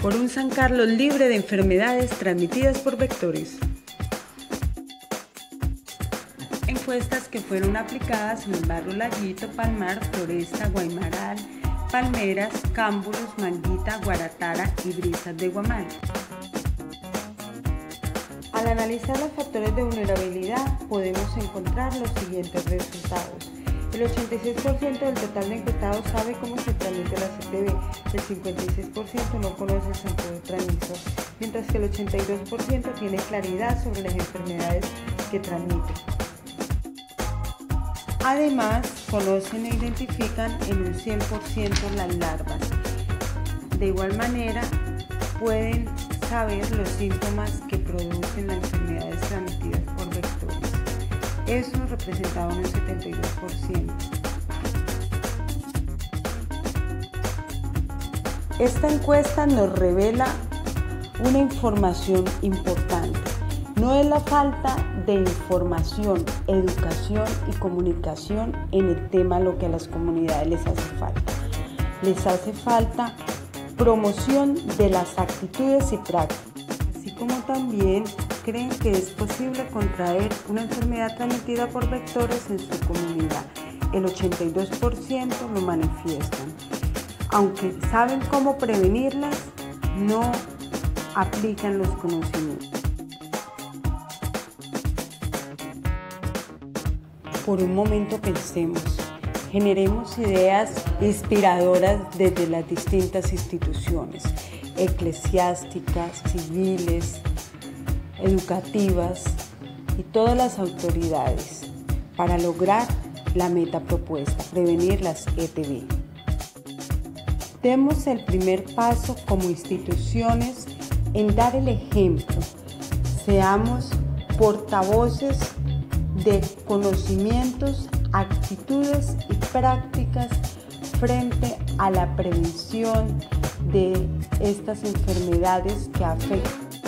Por un San Carlos libre de enfermedades transmitidas por vectores. Encuestas que fueron aplicadas en el barrio Laguito, Palmar, Floresta, Guaymaral, Palmeras, Cámbulos, Manguita, Guaratara y Brisas de Guamal. Al analizar los factores de vulnerabilidad podemos encontrar los siguientes resultados. El 86% del total de encuestados sabe cómo se transmite la CTV, el 56% no conoce el sentido transmisor, mientras que el 82% tiene claridad sobre las enfermedades que transmiten. Además, conocen e identifican en un 100% las larvas. De igual manera, pueden saber los síntomas que producen las enfermedades transmitidas. Eso representaba un 72%. Esta encuesta nos revela una información importante. No es la falta de información, educación y comunicación en el tema lo que a las comunidades les hace falta. Les hace falta promoción de las actitudes y prácticas, así como también creen que es posible contraer una enfermedad transmitida por vectores en su comunidad. El 82% lo manifiestan. Aunque saben cómo prevenirlas, no aplican los conocimientos. Por un momento pensemos, generemos ideas inspiradoras desde las distintas instituciones eclesiásticas, civiles, educativas y todas las autoridades para lograr la meta propuesta, prevenir las ETV. Demos el primer paso como instituciones en dar el ejemplo. Seamos portavoces de conocimientos, actitudes y prácticas frente a la prevención de estas enfermedades que afectan.